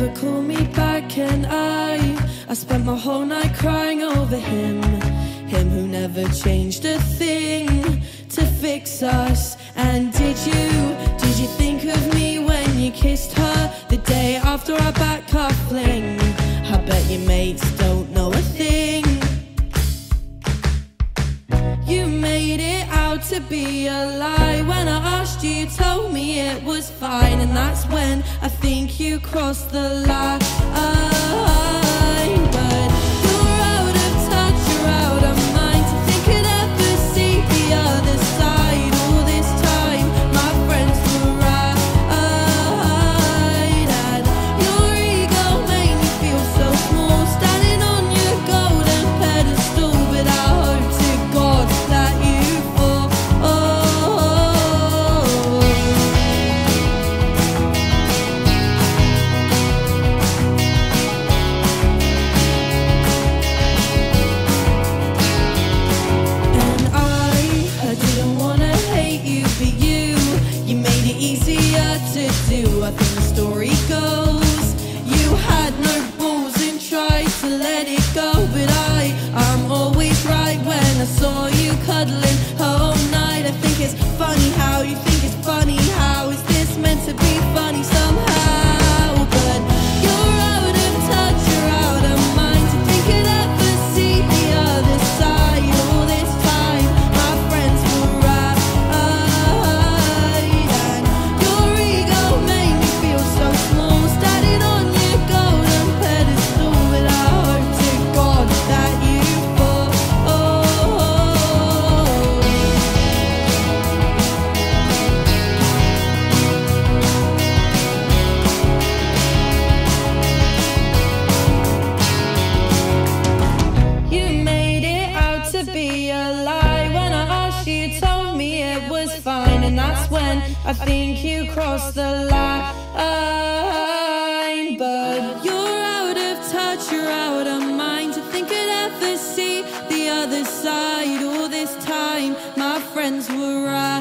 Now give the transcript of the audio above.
never called me back, and I, I spent my whole night crying over him. Him who never changed a thing to fix us. And did you lie. When I asked you, you told me it was fine. And that's when I think you crossed the line let it go, but I, I'm always right when I saw you cuddling all night. I think I think you crossed the line. But you're out of touch, you're out of mind. To think I'd ever see the other side. All this time, my friends were right.